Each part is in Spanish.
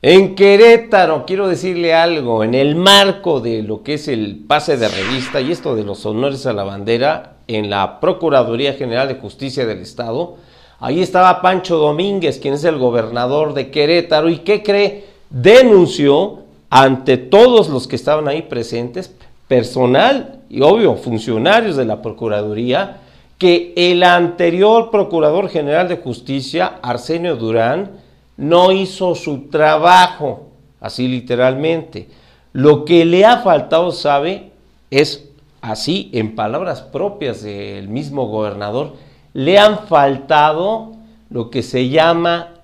En Querétaro, quiero decirle algo, en el marco de lo que es el pase de revista y esto de los honores a la bandera en la Procuraduría General de Justicia del Estado, ahí estaba Pancho Domínguez, quien es el gobernador de Querétaro, y ¿qué cree? Denunció ante todos los que estaban ahí presentes, personal y obvio, funcionarios de la Procuraduría, que el anterior Procurador General de Justicia, Arsenio Durán, no hizo su trabajo, así literalmente. Lo que le ha faltado, sabe, es así, en palabras propias del mismo gobernador, le han faltado lo que se llama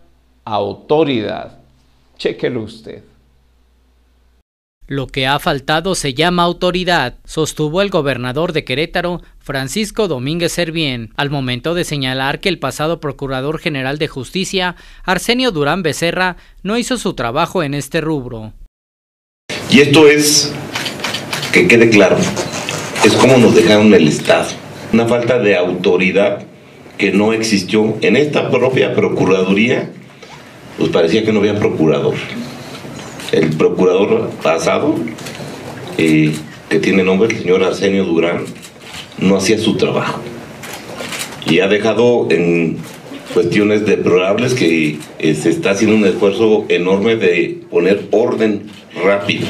autoridad. Chéquelo usted. Lo que ha faltado se llama autoridad, sostuvo el gobernador de Querétaro, Francisco Domínguez Servién, al momento de señalar que el pasado Procurador General de Justicia, Arsenio Durán Becerra, no hizo su trabajo en este rubro. Y esto es, que quede claro, es como nos dejaron el Estado, una falta de autoridad que no existió en esta propia Procuraduría, pues parecía que no había procurador el procurador pasado, eh, que tiene nombre el señor Arsenio Durán, no hacía su trabajo. Y ha dejado en cuestiones deplorables que eh, se está haciendo un esfuerzo enorme de poner orden rápido.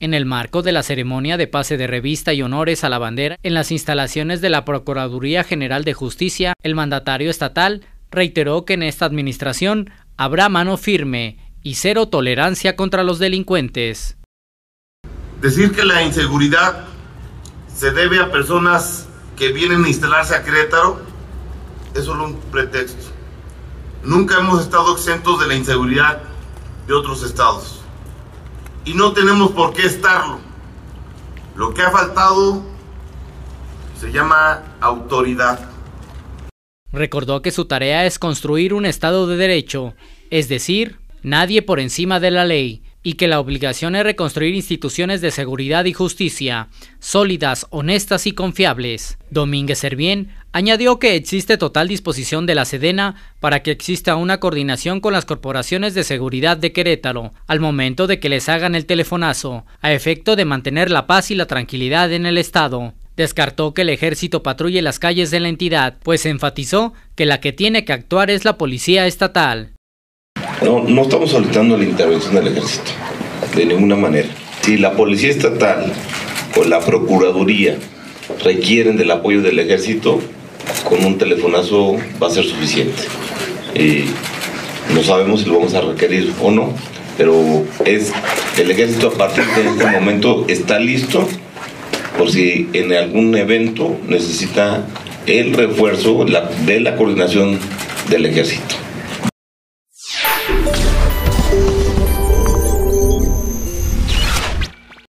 En el marco de la ceremonia de pase de revista y honores a la bandera en las instalaciones de la Procuraduría General de Justicia, el mandatario estatal reiteró que en esta administración habrá mano firme y cero tolerancia contra los delincuentes. Decir que la inseguridad se debe a personas que vienen a instalarse a Querétaro es solo un pretexto. Nunca hemos estado exentos de la inseguridad de otros estados. Y no tenemos por qué estarlo. Lo que ha faltado se llama autoridad. Recordó que su tarea es construir un Estado de Derecho, es decir, nadie por encima de la ley, y que la obligación es reconstruir instituciones de seguridad y justicia, sólidas, honestas y confiables. Domínguez Servién añadió que existe total disposición de la Sedena para que exista una coordinación con las corporaciones de seguridad de Querétaro al momento de que les hagan el telefonazo, a efecto de mantener la paz y la tranquilidad en el Estado. Descartó que el ejército patrulle las calles de la entidad, pues enfatizó que la que tiene que actuar es la policía estatal. No, no estamos solicitando la intervención del ejército, de ninguna manera. Si la policía estatal o la procuraduría requieren del apoyo del ejército, con un telefonazo va a ser suficiente. no sabemos si lo vamos a requerir o no, pero es el ejército a partir de este momento está listo por si en algún evento necesita el refuerzo de la coordinación del ejército.